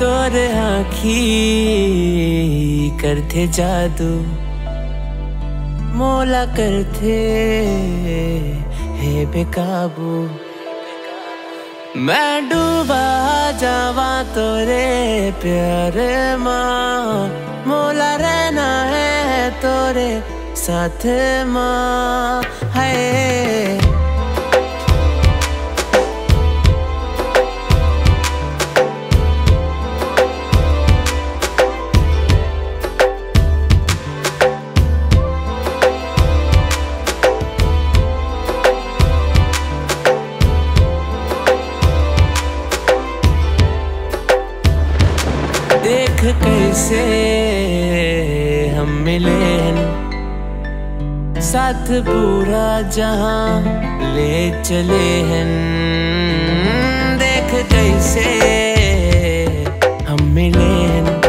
तोरे आखी करते जादू, मोला करते है बेकाबू। मैं डूबा जावा तोरे प्यार माँ, मोला रहना है तोरे साथ माँ है देख कैसे हम मिले साथ पूरा जहाँ ले चले हैं। देख कैसे हम मिले हैं।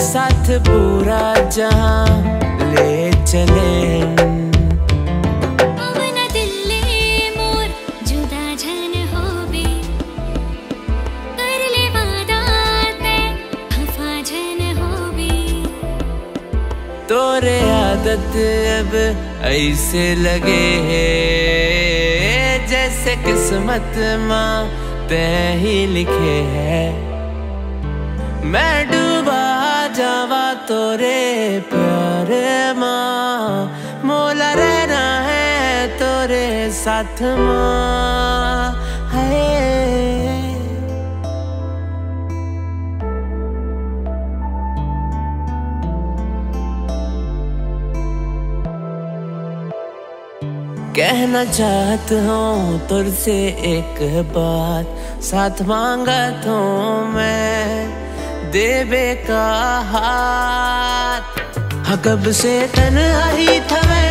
साथ पूरा जहाँ ले चले हैं। तोरे आदत अब ऐसे लगे है, जैसे किस्मत माँ तय ही लिखे है। मैं डूबा जावा तोरे प्यार माँ, मोला रहना है तोरे साथ माँ। कहना चाहत हूँ तुझसे एक बात। साथ मांगा तो मैं देवे का हाथ। हाँ कब से तन्हाई था मैं